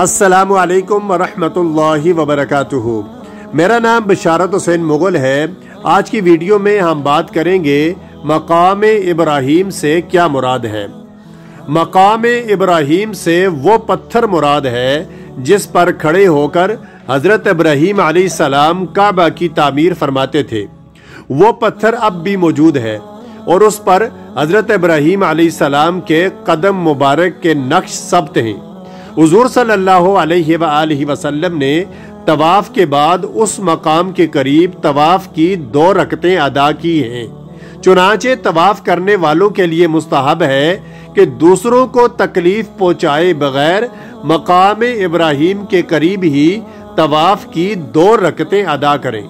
असलकम वरहमतुल्लाहि वबरकातुहू मेरा नाम बशारत हुसैन मुगल है। आज की वीडियो में हम बात करेंगे मकाम इब्राहिम से क्या मुराद है। मकाम इब्राहिम से वो पत्थर मुराद है जिस पर खड़े होकर हज़रत इब्राहिम सलाम काबा की तामीर फरमाते थे। वो पत्थर अब भी मौजूद है और उस पर हज़रत इब्राहिम सलाम के कदम मुबारक के नक्श सब्त हैं। हजूर सल्लल्लाहु अलैहि वसल्लम ने तवाफ के बाद उस मकाम के करीब तवाफ की दो रकतें अदा की हैं। चुनाचे तवाफ करने वालों के लिए मुस्तहब है कि दूसरों को तकलीफ़ पहुँचाए बगैर मकाम इब्राहिम के करीब ही तवाफ की दो रकतें अदा करें।